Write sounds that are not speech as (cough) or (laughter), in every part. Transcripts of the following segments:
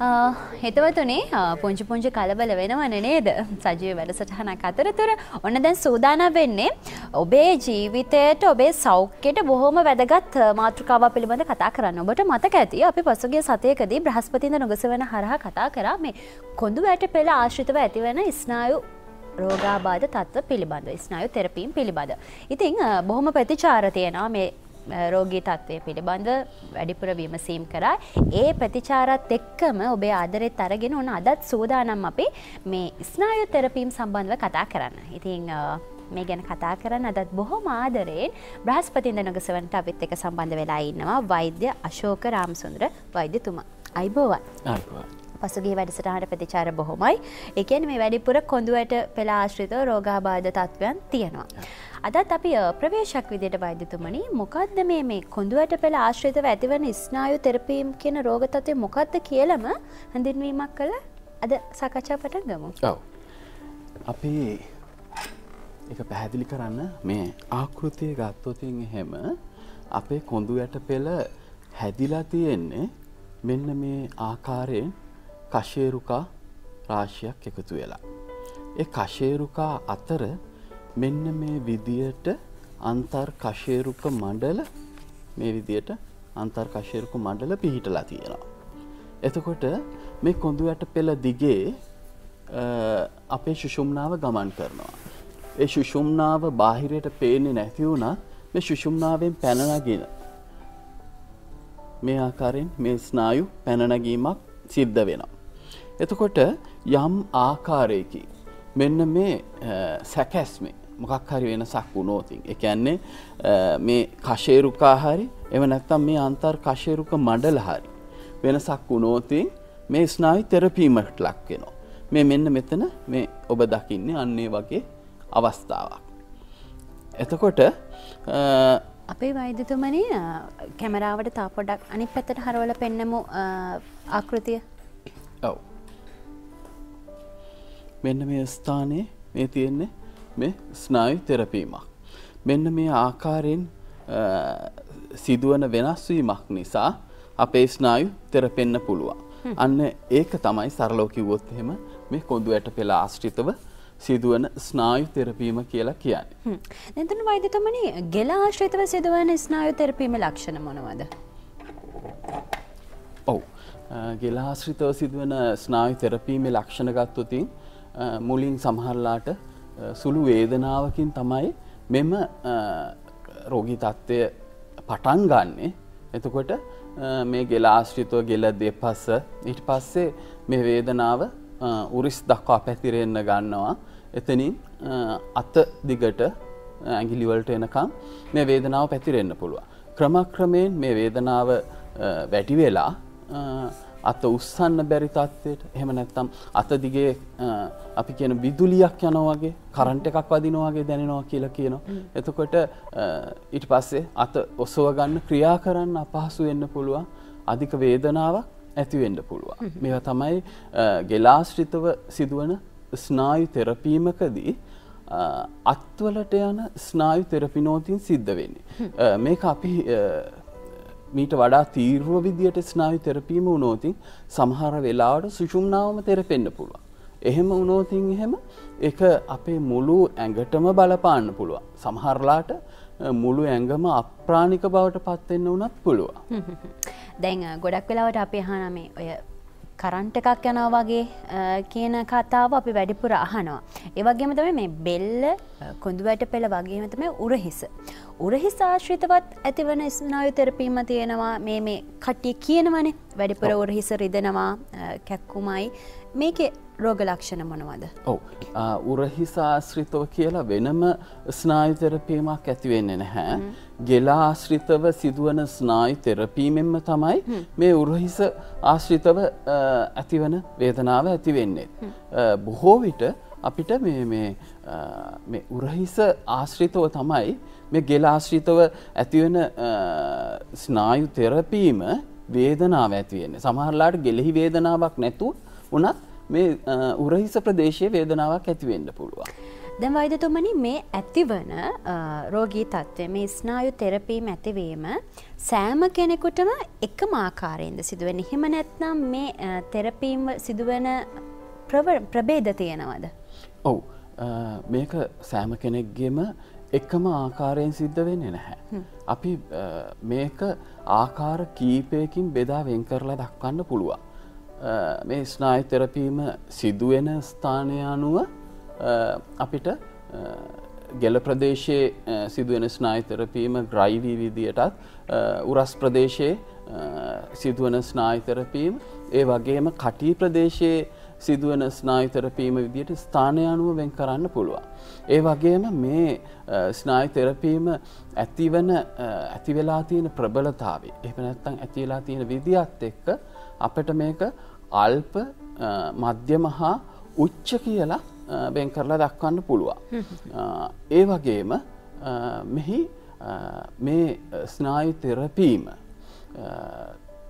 හිතවතුනේ පුංචි පුංචි කලබල වෙනවන නේද? සජීව වැඩසටහනක් අතරතුර. ඔන්න දැන් සූදානම් වෙන්නේ ඔබේ ජීවිතයට ඔබේ සෞඛ්‍යයට බොහොම වැදගත් මාතෘකාව පිළිබඳ කතා කරන්න. ඔබට මතක ඇති අපි පසුගිය සතයකදී බ්‍රහස්පතින්ද නොගසවන හරහා කතා කරා මේ කොඳු වැට පෙළ ආශ්‍රිතව ඇතිවන ස්නායු රෝගාබාධ තත්ව පිළිබඳ ස්නායු තෙරපීම් පිළිබඳ. ඉතිං බොහොම ප්‍රතිචාර තියෙනවා මේ රෝගී තත්ත්වය පිළිබඳ වැඩිපුර විමසීම් කරා ඒ ප්‍රතිචාරත් එක්කම ඔබේ ආදරෙත් අරගෙන ඕන අදත් සූදානම් අපි මේ ස්නායු තෙරපීම් සම්බන්ධව කතා කරන්න. ඉතිං මේ ගැන කතා කරන්න අදත් බොහෝ ආදරයෙන් බ්‍රහස්පතින්ද නොගසවන්ට අපිත් එක සම්බන්ධ වෙලා ඉන්නවා වෛද්‍ය අශෝක රාමසුන්ද්‍ර වෛද්‍යතුමා. අයිබෝවන්. පසුගේ වැඩසටහට ප්‍රතිචාර බොහොමයි එකන මේ වැඩිපුර කොඳුවට පෙලා ආශ්‍රිත රෝගාබාධ තත්ත්වයන් තියෙනවා. අදත් අපි ප්‍රවේශක් විදියට වෛද්‍යතුමනි මොකක්ද මේ මේ කොඳුවට පෙළ ආශ්‍රිතව ඇතිවන ස්නායු තෙරපීම් කියන රෝගතත්වය මොකක්ද කියලම හඳින්වීමක් කළ අද සාකච්ඡා පටන් ගමු. ඔව. අපි එක පැහැදිලි කරන්න මේ ආකෘතිය ගත්තොතින් එහෙම අපේ කොඳු යට පෙළ හැදිලා තියෙන්නේ මෙන්න මේ ආකාරයෙන් කශේරුකා රාශියක් එකතු වෙලා. ඒ කශේරුකා අතර මෙන්න මේ විදියට අන්තර් කශේරුක මණ්ඩල මේ විදියට අන්තර් කශේරුක මණ්ඩල පිහිටලා තියෙනවා. එතකොට මේ කොඳු ඇට පෙළ දිගේ අපේ ශුෂුම්නාව ගමන් කරනවා. ඒ ශුෂුම්නාව බාහිරයට පේන්නේ නැති වුණා මේ ශුෂුම්නාවෙන් පැනනගෙන මේ ආකාරයෙන් මේ ස්නායු පැනනගීමක් සිද්ධ වෙනවා. එතකොට යම් ආකාරයකි. මෙන්න මේ සැකැස්මේ. මොකක් හරි වෙනසක් වුණෝතින් එකන්නේ මේ කශේරුකා හරි එම නැත්තම් මේ අන්තර් කශේරුක මඩල හරි වෙනසක් වුණෝතින් මේ ස්නායි තෙරපීමට ලක් වෙනවා. මේ මෙන්න මෙතන මේ ඔබ දකින්නේ අන්නේ වගේ අවස්ථාවක්. එතකොට අපේ වෛද්‍යතුමනි කැමරාවට තා පොඩක් අනි පැත්තට හරවල පෙන්නමු ආකෘතිය. ඔව් මෙන්න මේ ස්ථානයේ මේ තියෙන්නේ මේ ස්නායු තෙරපීමක්. මෙන්න මේ ආකාරයෙන් සිදුවන වෙනස්වීමක් නිසා අපේ ස්නායු තෙරපෙන්න පුළුවන්. අන්න ඒක තමයි සරලෝකිවොත් එහෙම මේ කොඳු ඇට පෙළ ආශ්‍රිතව සිදුවන ස්නායු තෙරපීම කියලා කියන්නේ. නැතන වෛද්‍යතුමනි ගෙල ආශ්‍රිතව සිදුවන ස්නායු තෙරපීම ලක්ෂණ මොනවද? ඔව්. ගෙලාශ්‍රිතව සිදුවන ස්නායු තෙරපීමේ ලක්ෂණ ගත්තොතින් මුලින් සමහරලාට සුළු වේදනාවකින් තමයි මෙම රෝගී තත්ත්වය පටන් ගන්නේ එතකොට මේ ගෙලාශ්‍රිතව ගෙල දෙපස්ස ඉට පස්සේ මේ වේදනාව උරිස් දක්වා පැතිරෙන්න ගන්නවා එතනින් අත දිගට ඇගිලිවලට එනකම් මේ වේදනාව පැතිරෙන්න පුළුව. ක්‍රමක්‍රමයෙන් මේ වේදනාව වැඩි වෙලා අත උස්සන්න බැරි තත්ත්වයට එහෙම නැත්තම් අත දිගේ අපි කියන විදුලියක් යනවාගේ කරන්ට එකක් වදිනවාගේ දැනෙනවා කියලා කියනවා. එතකොට ඊට පස්සේ අත ඔසව ගන්න ක්‍රියා කරන්න අපහසු වෙන්න පුළුවන් අධික වේදනාවක් ඇතිවෙන්න පුළුවන්. මේවා තමයි ගෙලාශ්‍රිතව සිදුවන ස්නායු තෙරපීමකදී අත්වලට යන ස්නායු තෙරපිනෝතින් සිද්ධ වෙන්නේ. මේක අපි මීට වඩා තීරුව විදියට ස්නායු තෙරපීම වුණෝතින් සමහර වෙලාවට සුෂුම්නාවම තෙරපෙන්න්න පුළුවන්. එහෙම වුණෝතින් එහෙම එක අපේ මුළු ඇඟටම බලපාන්න පුළුවන්. සමහරලාට මුළු ඇඟම අප්‍රාණික බවට පත්වෙන්න වනත් පුළුවන්. (laughs) දැන් ගොඩක් වෙලාවට අපේ හනමේ ඔය කරන්ට එකක් යනවා වගේ කියන කතාව අපි වැඩිපුර අහනවා. ඒවගේම තම මේ බෙල්ල කොඳුවැට පෙළ වගේම තම උරහිස. උරහිස් ආශ්‍රිතවත් ඇතිවන ස්නායු තෙරපීම තියෙනවා මේ කට්ටිය කියනවනේ වැඩිපුර උරහිස රිදෙනවා කැක්කුමයි මේක රෝග ලක්ෂණ මොනවද. ඔව උරහිසාශ්‍රිතව කියලා වෙනම ස්නායු තෙරපීමක් ඇතිවෙන්නේ නැහැ. ගෙලා ආශ්‍රිතව සිදුවන ස්නායු තෙරපීමෙන්ම තමයි මේ උරහිස ආශ්‍රිතව ඇතිවන වේදනාව ඇතිවෙන්නේ. බොහෝ විට අපිට උරහිස ආශ්‍රිතව තමයි මේ ගෙලාශ්‍රිතව ඇතිවෙන ස්නායු තෙරපීම වේදනාව ඇතිවෙන්නේ සමහරලාට ගෙලෙහි වේදනාවක් නැතු වනත් මේ උරහිස ප්‍රදේශය වේදනාවක් ඇතිවෙන්න පුළුවන්. දැන් වෛදතුමනි මේ ඇතිවන රෝගී තත්ත්වය මේ ස්නායු තෙරපීම ඇතිවීම සෑම කෙනෙකුටම එකම ආකාරයෙන්ද සිදුවෙන එහෙම නැත්නම් මේ තෙරපීම් සිදුවන ප්‍රබේද තියෙනවද. ඔව් මේක සෑම කෙනෙක්ගේම එකම ආකාරයෙන් සිද්ධ වෙන්නේ නැහැ. අපි මේක ආකාර කීපයකින් බෙදා වෙන් කරලා දක්වන්න පුළුවන්. මේ ස්නාය තෙරපීම සිදුවෙන ස්ථානය අනුව අපිට ගෙල ප්‍රදේශයේ සිදුවෙන ස්නාය තෙරපීම ග්‍රයිවී විදියටත් උරස් ප්‍රදේශයේ සිදුවන ස්නායිතරපීම ඒ වගේම කටී ප්‍රදේශයේ සිදුවන ස්නායුතරපීම විදියට ස්ථානය අනුව වෙන් කරන්න පුළුවන්. ඒ වගේම මේ ස්නායු තෙරපීම ඇතිවන ඇතිවෙලා තියෙන ප්‍රබලතාවේ එහම නැත්තං ඇතිවෙලා තියෙන විදිහත් එක්ක අපට මේක අල්ප මධ්‍යම හා උච්ච කියලා බෙන් කරලා දක්වන්න පුළුවන්. ඒ වගේම මෙහි මේ ස්නායු තෙරපීම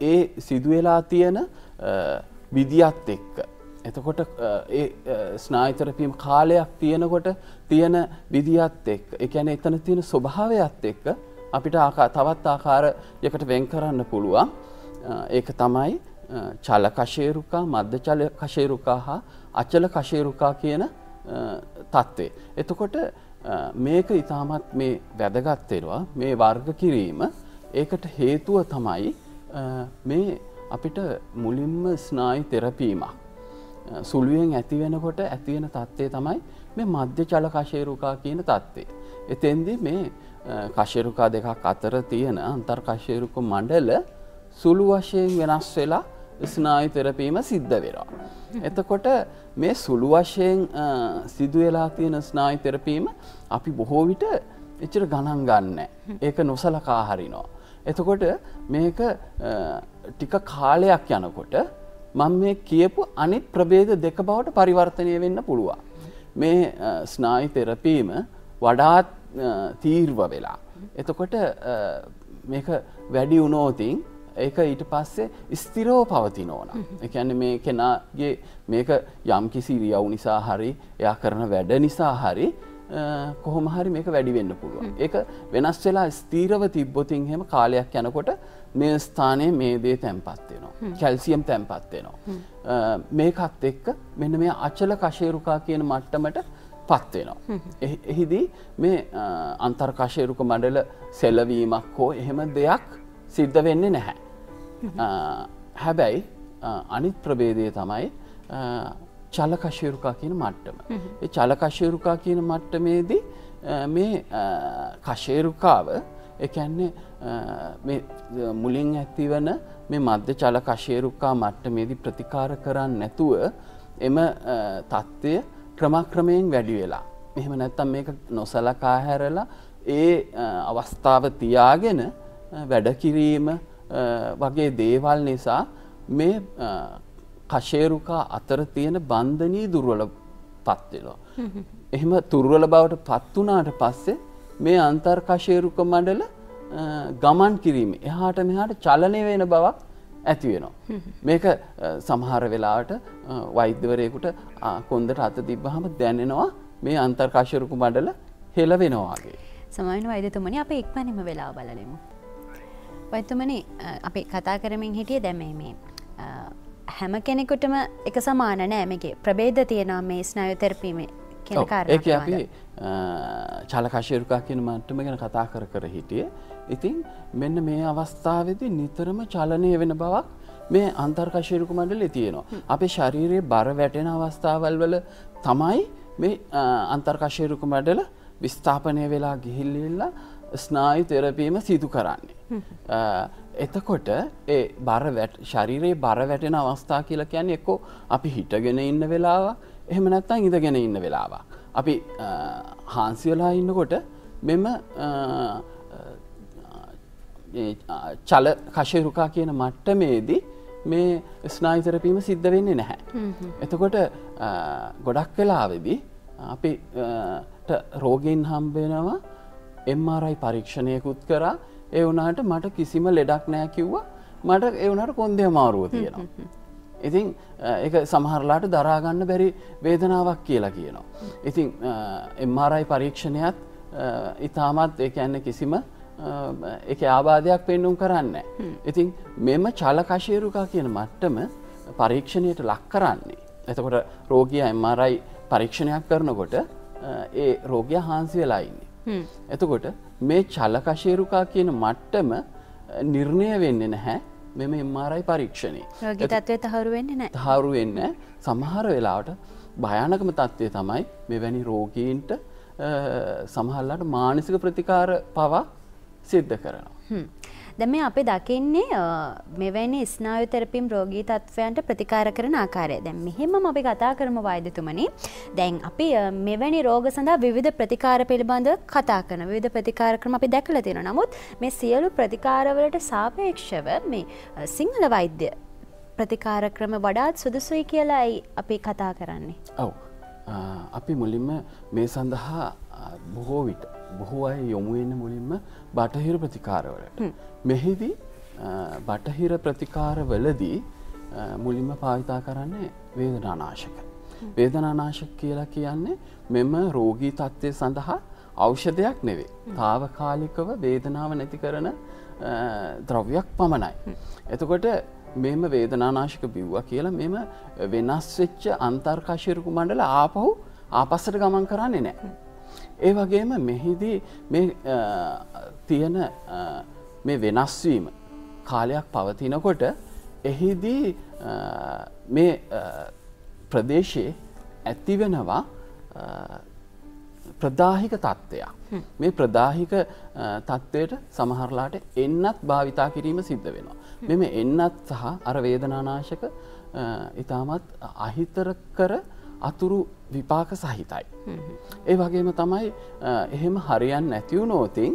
ඒ සිදුවෙලා තියෙන විදිත් එක්ක. එතකොට ඒ ස්නායිතරපීම් කාලයක් තියෙනකොට තියෙන විදිහත් එක් එකැන එතන තියෙන ස්වභාවයත් එක්ක අපිට තවත් ආකාර යකට වෙන් කරන්න පුළුවන්. ඒක තමයි චල කශේරුකා මධ්‍ය චල කශේරුකා හා අචල කශේරුකා කියන තත්ත්වේ. එතකොට මේක ඉතාමත් මේ වැදගත්වෙනවා මේ වර්ග කිරීම ඒකට හේතුව තමයි මේ අපිට මුලින්ම ස්නායි තෙරපීමක්. සුළුවෙන් ඇතිවෙනකොට ඇතිවෙන තත්ත්වය තමයි මේ මධ්‍ය චල කශයරුකා කියන තත්ත්වේ. එතෙන්දි මේ කශයරුකා දෙකක් අතර තියෙන අන්තර් කශයරුක මණ්ඩල සුළු වශයෙන් වෙනස් වෙලා ස්නායු තෙරපීම සිද්ධ වෙනවා. එතකොට මේ සුළු වශයෙන් සිදුවෙලා තියෙන ස්නායු තෙරපීම අපි බොහෝ විට එච්චර ගණන් ගන්න. ඒක නොසලකා හරිනවා. එතකොට මේක ටික කාලයක් යනකොට මං මේ කියපු අනිත් ප්‍රබේද දෙක බවට පරිවර්තනය වෙන්න පුළුවන්. මේ ස්නායු තෙරපීම වඩාත් තීර්ව වෙලා. එතකොට මේක වැඩි වුණෝතින් ඒක ඊට පස්සේ ස්තිරෝ පවතින ඕන. එකන්න මේ කෙනාගේ මේක යම් කිසි රියව් නිසා හරි එයා කරන වැඩ නිසා හරි කොහොම හරි මේක වැඩි වෙන්න පුළුවන්. ඒක වෙනස් වෙලා ස්තීරව තිබ්බොතින් හෙම කාලයක් යනකොට මේ ස්ථානයේ මේ දේ තැන්පත් වෙනවා. කැල්සියම් තැන්පත් වෙනවා. මේකත් එක්ක මෙන්න මේ අචල කශේරුකා කියන මට්ටමට පත් වෙනවා. එහිදී මේ අන්තර්කශේරුක මඩල සෙලවීමක් හෝ එහෙම දෙයක් සිද්ධ වෙන්නේ නැහැ. (laughs) හැබැයි අනිත් ප්‍රබේදය තමයි චලකශයරුකා කියන මට්ටම. (laughs) චලකශයරුකා කියන මට්ටමේදී මේ කශේරුකාව එකන්නේ මුලින් ඇතිවන මේ මධ්‍ය චල කශේරුකා මට්ටමේදී ප්‍රතිකාර කරන්න නැතුව එම තත්ත්වය ක්‍රමක්‍රමයෙන් වැඩි වෙලා. මෙහෙම නැත්තම් මේක නොසලකා හැරලා ඒ අවස්ථාව තියාගෙන වැඩකිරීම වගේ දේවල් නිසා මේ කශේරුකා අතර තියෙන බන්ධනී (laughs) දුර්වල පත්වෙනවා. එහෙම තුර්වල බවට පත්වනාට පස්සේ මේ අන්තර්කශේරුක මඩල ගමන් කිරීම එහාට මෙහාට චලනය වෙන බවක් ඇති වෙනවා. (laughs) මේක සමහර වෙලාවට වෛද්‍යවරයකුට කොන්දට අත තිබ්බහම දැනෙනවා මේ අන්තර්කාශයරුකු මඩල හෙල වෙනවාගේ. සමයින් වෛදතුමනි අප එක්පනිම වෙලා බලලෙමු. වෛතුමනි අපි කතා කරමින් හිටිය දැමේ මේ හැම කෙනෙකුටම එක සමාන නෑමගේ ප්‍රබේද තියෙනවා මේ ස්නයු තෙරපීමේ ඒක අපි චලකශයරුකා කියන මට්ටම ගැන කතා කර කර හිටිය. ඉතින් මෙන්න මේ අවස්ථාවද නිතරම චලනය වෙන බවක් මේ අන්තර්කශයරුකු මඩල තියෙනවා. අපේ ශරීරයේ බර වැටෙන අවස්ථාවල් වල තමයි මේ අන්තර්කශයරුකු මඩල විස්ථාපනය වෙලා ගිහිල්ලිල්ලා ස්නායු තෙරපීම සිදු කරන්නේ. එතකොට ඒ බර ශරීරයේ බර වැටෙන අවස්ථා කියලා කියන්නේ එක්කෝ අපි හිටගෙන ඉන්න වෙලාව එහෙම නැත්තම් ඉඳගෙන ඉන්න වෙලාවක්. අපි හාන්සිවෙලා ඉන්නකොට මෙම චල කශයරුකා කියන මට්ටමේදී මේ ස්නායිතරපීම සිද්ධ වෙන්නේ නැහැ. එතකොට ගොඩක් වෙලාවෙදී අපි රෝගීන් හම්බෙනවා එම්මරයි පරීක්ෂණයකුත් කරා ඒ වනාට මට කිසිම ලෙඩක් නෑ කිව්වා මට එවනට කොන්දය මාරුව තියෙනවා. ඉතින් එක සමහරලාට දරාගන්න බැරි වේදනාවක් කියලා කියනවා. ඉතින් එම්මාරයි පරීක්ෂණයත් ඉතාමත් ඒ ඇන්න කිසිම එක ආබාධයක් පෙන්නුම් කරන්න. ඉතින් මෙම චලකශේරුකා කියන මට්ටම පරීක්ෂණයට ලක් කරන්නේ. එතකොට රෝගිය එම්මාරයි පරීක්ෂණයක් කරනකොට ඒ රෝගය හාන්සි වෙලායින්නේ. එතකොට මේ චලකශේරුකා කියන මට්ටම නිර්ණය වෙන්න නැහැ මෙම එම්මාරයි පරීක්ෂණය. තත්වය තහරු වෙන්න නෑ තහරු වෙන්න සමහර වෙලාවට භයානකම තත්ත්වය තමයි මෙවැනි රෝගීන්ට සමහල්ලට මානසික ප්‍රතිකාර පවා සිද්ධ කරනවා. දැම අපි දකින්නේ මෙවැනි ස්නායු තෙරපිම් රෝගී තත්වයන්ට ප්‍රතිකාර කරන ආකාරය දැන් මෙහෙම අපි කතා කරම වෛදතුමනි දැන් අපි මෙවැනි රෝග සඳහා විවිධ ප්‍රතිකාර පිළිබඳ කතා කරන විවිධ ප්‍රතිකාර ක්‍රම අපි දැකලා තියෙනවා. නමුත් මේ සියලු ප්‍රතිකාරවලට සාපේක්ෂව මේ සිංහල වෛද්‍ය ප්‍රතිකාර ක්‍රම වඩාත් සුදුසුයි කියලායි අපි කතා කරන්නේ. ඔව්. අපි මුලින්ම මේ සඳහා බොහෝ විට බොහෝ අය යොමුවෙන්න මුලින්ම බටහිර ප්‍රතිකාරවලට. මෙහිදී බටහිර ප්‍රතිකාරවලදී මුලින්ම භාවිතා කරන්නේ වේදනානාශක. වේදනානාශක කියලා කියන්නේ මෙම රෝගී තත්ත්වය සඳහා ඖෂධයක් නෙවේ. තාවකාලිකව වේදනාව නැති කරන ද්‍රව්යක් පමණයි. එතකොට මෙම වේදනානාශක බිව්ව කියලා මෙම වෙනස් වෙච්ච අන්තර්කාශයරකු මණ්ඩල ආපහු ආපස්සට ගමන් කරන්නේ නෑ. ඒ වගේම මෙහිදී තියෙන මේ වෙනස්වීම කාලයක් පවතිනකොට එහිදී මේ ප්‍රදේශයේ ඇතිවෙනවා ප්‍රදාහික තත්ත්වයක්. මේ ප්‍රදාහික තත්ත්වයට සමහරලාට එන්නත් භාවිතා කිරීම සිද්ධ වෙනවා. මෙම එන්නත් සහ අර වේදනානාශක ඉතාමත් අහිතර කර අතුරු විපාක සහිතයි. ඒ වගේම තමයි එහෙම හරියන් නැතිවුණෝතින්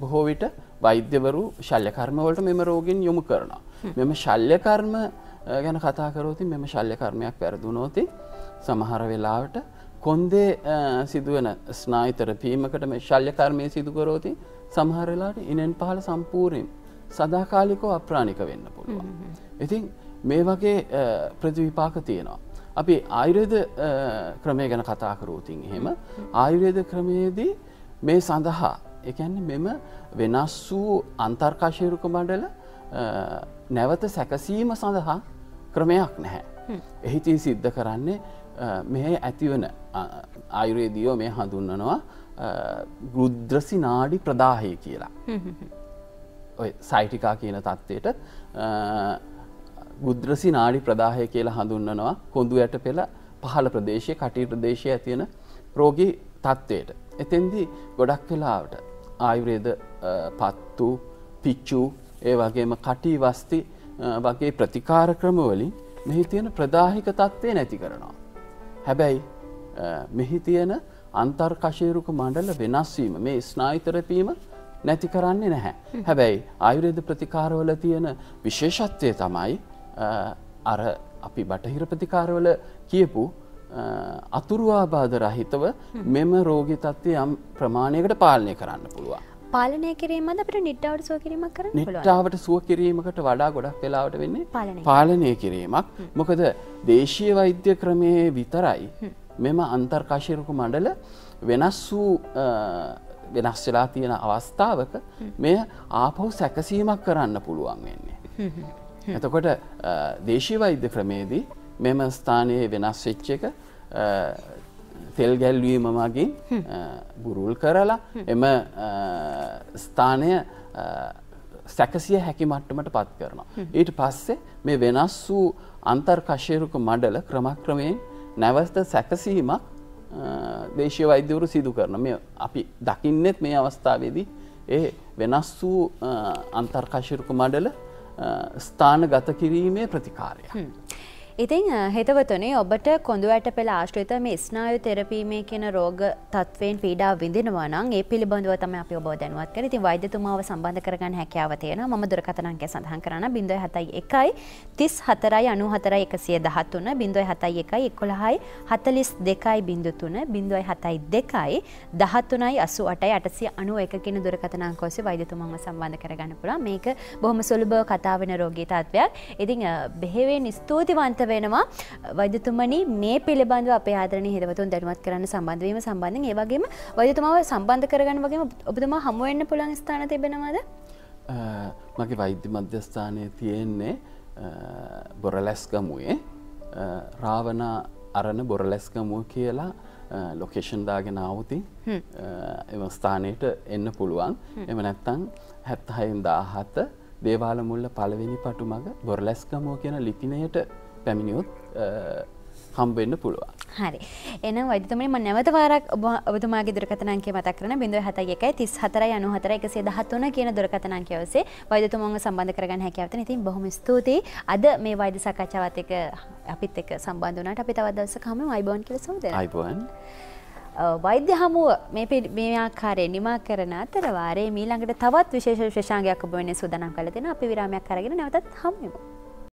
බොහෝ විට වෛද්‍යවරු ශල්්‍යකර්මවලට මෙම රෝගෙන් යොමු කරනවා. මෙම ශල්්‍යකර්ම ගැන කතාකරෝතින් මෙම ශල්්‍යකර්මයක් වැරදුනෝති සමහර වෙලාවට කොන්දේ සිදුවන ස්නායිතර පීමකට මේ ශල්්‍යකර්මය සිදුකරෝති සමහරලාට ඉනෙන් පහල සම්පූර්යෙන් සදාකාලිකෝ අප්‍රාණික වෙන්න පුළුවන්. ඉතින් මේ වගේ ප්‍රතිවිපාක තියෙනවා. අපි ආයුර්ේද ක්‍රමය ගැන කතා කරූතින් එහෙම ආයුර්ේද ක්‍රමයේදී මේ සඳහා එකන්න මෙම වෙනස් වූ අන්තර්කාශයරුක මණ්ඩල නැවත සැකසීම සඳහා ක්‍රමයක් නැහැ. එහිතිී සිද්ධ කරන්නේ මෙහ ඇතිවන ආයුරේදියෝ මේ හඳුන්නනවා ගෘද්‍රසි නාඩි ප්‍රදාහය කියලා. ඔය සයිටිකා කියන තත්ත්වයට බුද්‍රසි නාඩි ප්‍රදාහය කියලා හඳුන්නනවා කොඳු ඇට පෙළ පහළ ප්‍රදේශය කටී ප්‍රදේශය ඇතියෙන රෝගී තත්ත්වයට. එතෙන්දී ගොඩක් වෙලාවට ආයුරේද පත්තු පිච්චු ඒ වගේම කටී වස්ති වගේ ප්‍රතිකාර ක්‍රමවලින් මෙහි තියෙන ප්‍රදාහික තත්ත්වය නැති කරනවා. හැබැයි මෙහි තියෙන අන්තර්කශයරුක මණ්ඩල වෙනස්වීම මේ ස්නායිතරපීම නැති කරන්නේ නැහැ. හැබැයි ආයුරේද ප්‍රතිකාරවල තියෙන විශේෂත්වය තමයි අර අපි බටහිර ප්‍රතිකාරවල කියපු අතුරුවාබාධ රහිතව මෙම රෝගි තත්ත්වය යම් ප්‍රමාණයකට පාලනය කරන්න පුළුවන්. පාලනය කිරීමද අපට නිට්ටාවට සුව කිරීමක් කර නිට්ටාවට සුව කිරීමකට වඩා ගොඩක් වෙලාවට වෙන්නේ පාලනය කිරීමක්. මොකද දේශය වෛද්‍ය ක්‍රමයේ විතරයි මෙම අන්තර්කාශයරකු මණ්ඩල වෙනස් වූ වෙනස් වෙලා තියෙන අවස්ථාවක මෙය ආපහු සැකසීමක් කරන්න පුළුවන් වෙන්නේ. එතකොට දේශී වෛද්‍ය ක්‍රමේදී මෙම ස්ථානයේ වෙනස් වෙච්ච එක තෙල් ගැල්වීම මගින් බුරුල් කරලා එම ස්ථානය සැකසිය හැකි මට්ටමට පත් කරනවා. ඊට පස්සේ මේ වෙනස් වූ අන්තර්කශයරුක මඩල ක්‍රමක්‍රමයෙන් නැවස්ත සැකසීමක් දේශය වෛද්‍යවරු සිදු කරන මේ අපි දකින්නෙත් මේ අවස්ථාවේදී ඒ වෙනස් වූ අන්තර්කශයරුක මඩල ස්ථාන ගත කිරීමේ ප්‍රතිකාරය. ඉතින් හෙතවතුනේ ඔබට කොඳුවට පෙළ ආශ්‍රිත මේ ස්නායු තෙරපීමේ කියන රෝග තත්වයෙන් පීඩා විඳිනවා නම් ඒ පිළිබඳව තමයි අපි ඔබ දැනුවත් කරන්නේ. ඉතින් වෛද්‍යතුමාව සම්බන්ධ කරගන්න හැකියාව තියෙනවා. මම දුරකථන අංකය සඳහන් කරන්න 071 34 94 113 071 11 42 03 072 13 88 891 කියන දුරකථන අංක ඔස්සේ වෛද්‍යතුමාව සම්බන්ධ කරගන්න පුළුවන්. මේක බොහොම සුලභව කතා වෙන රෝගී තත්වයක්. ඉතින් බෙහෙවින් ස්තුතිවන්ත වෙනවා. වෛද්‍යතුමනි මේ පිළිබඳව අපේ ආදරණීය හිතවතුන් දැනුවත් කරන්න සම්බන්ධ වීම සම්බන්ධයෙන් ඒ වගේම වෛද්‍යතුමාව සම්බන්ධ කරගන්න වගේම ඔබතුමා හමු වෙන්න පුළුවන් ස්ථාන තිබෙනවද? මගේ වෛද්‍ය මධ්‍යස්ථානය තියෙන්නේ බොරලැස්ගමුවේ. රාවනා අරණ බොරලැස්ගමුව කියලා ලොකේෂන් දාගෙන අවුතින් එම ස්ථානයට එන්න පුළුවන්. එම නැත්තං හැත්තහයින් දාහත දේවාල මුල්ල පළවෙනි පටු මග බොරලැස්කමෝ කියන ලිපිනයට පැමිණියොත් හම්බෙන්න්න පුළුවන්. හරි එන වෛතමම නැවත වාරක් ඔබතුමාගේ දුරකතනන්ක මතක් කරන බිඳුව හතයි එකයි තිස් හතරයි අනු හතර එකසේ දහත්වන කියන දුරකතනංකයවසේ වෛදතුමන්ග සම්බන්ධ කරගන්න හැකවත ඉතින් බොහොම ස්තුතියි අද මේ වෛද සකච්ඡාවත් එක අපිත් එක සම්බන්ධනට අපි තවදස කම අයිබෝන් කියල සෝද අයිබෝන්. වෛද්‍ය හමුව මේ මේ ආකාරය නිමා කරන අතර වාරේ මීළඟට තවත් විශේෂ විශේෂාංගයක් ඔබ වෙන සූදානම් කළ දෙන අපි විරාමයක් අරගෙන නැවතත් හමුවෙමු.